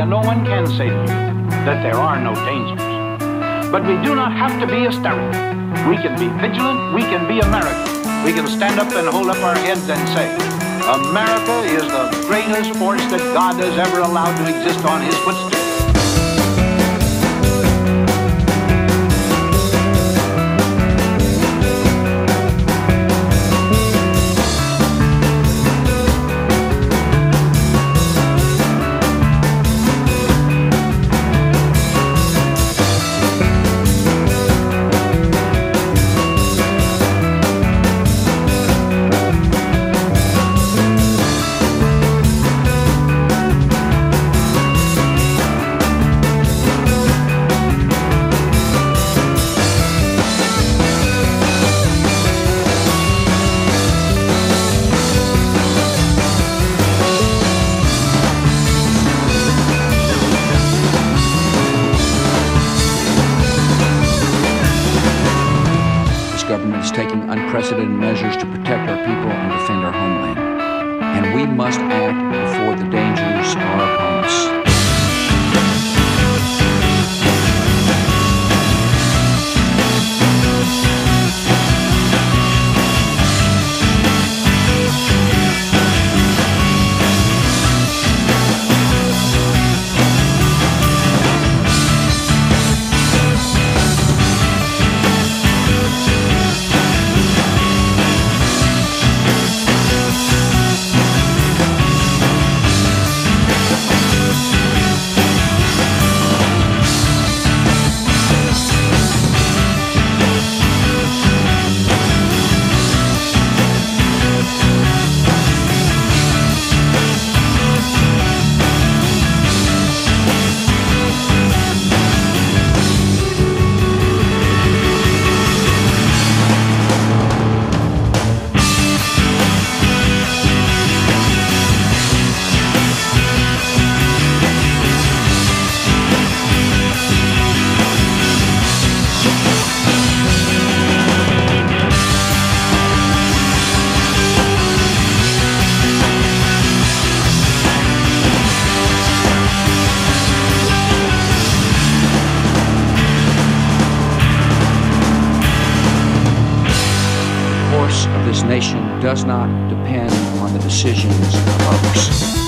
and no one can say to you, that there are no dangers. But we do not have to be hysterical. We can be vigilant, we can be American. We can stand up and hold up our heads and say, America is the greatest force that God has ever allowed to exist on his footstool. Measures to protect our people and defend our homeland. And we must act before the dangers are upon us. This nation does not depend on the decisions of others.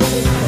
Thank you.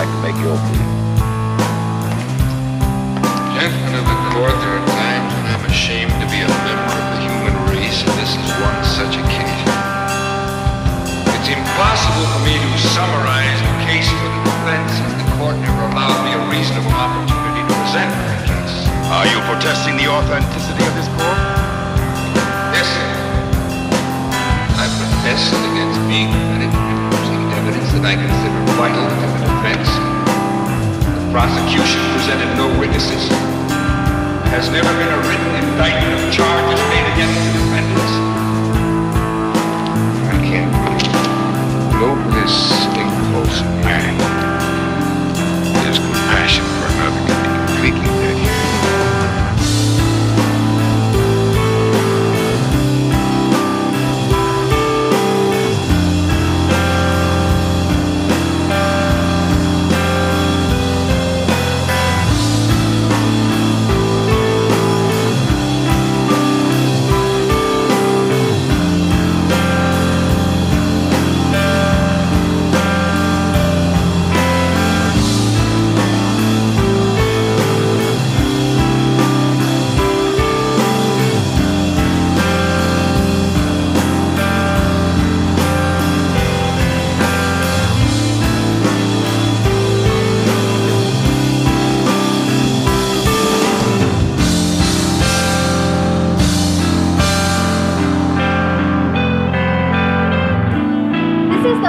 like to make your plea. Gentlemen of the court, there are times when I'm ashamed to be a member of the human race, and this is one such occasion. It's impossible for me to summarize the case for the defense if the court never allowed me a reasonable opportunity to present my case. Are you protesting the authenticity of this court? Yes, sir. I protest against being permitted evidence that I consider vital the prosecution presented no witnesses. There has never been a written indictment of charges made against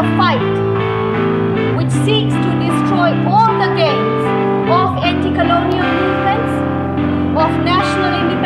the fight which seeks to destroy all the gains of anti-colonial movements, of national independence,